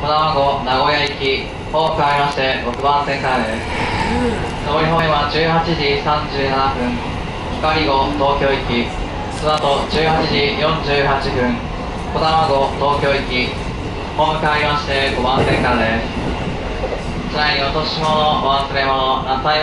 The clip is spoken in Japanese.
こ玉ま名古屋行きを加えありまして6番線からです上り方面は18時37分光号東京行きその後18時48分こだま号東京行きホーム変りまして5番線からです。車内に落とし物お忘れ物なさい。